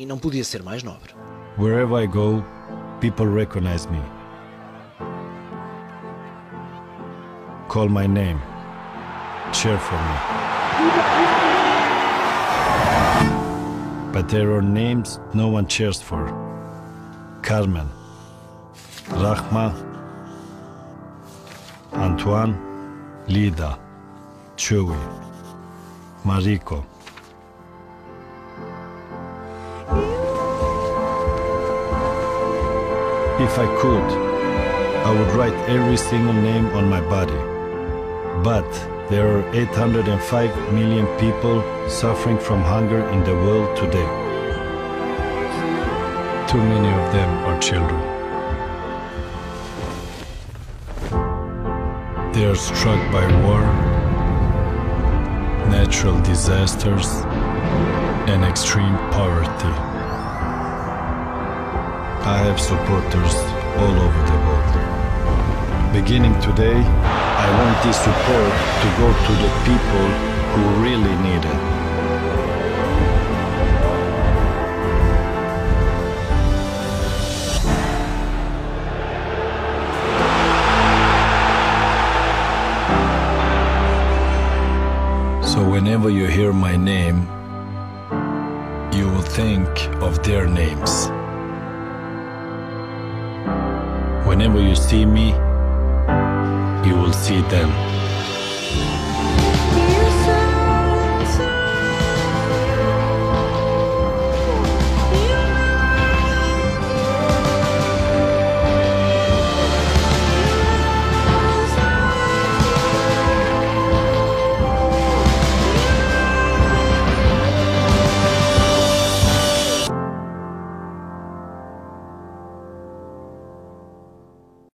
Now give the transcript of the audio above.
E não podia ser mais nobre. Wherever I go, people recognize me. Call my name. Cheer for me. But there are names no one cheers for. Carmen, Rahma, Antoine, Lida, Chewy, Mariko. If I could, I would write every single name on my body. But there are 805 million people suffering from hunger in the world today. Too many of them are children. They are struck by war, natural disasters, and extreme poverty. I have supporters all over the world. Beginning today, I want this support to go to the people who really need it. So whenever you hear my name, you will think of their names. Whenever you see me, you will see them.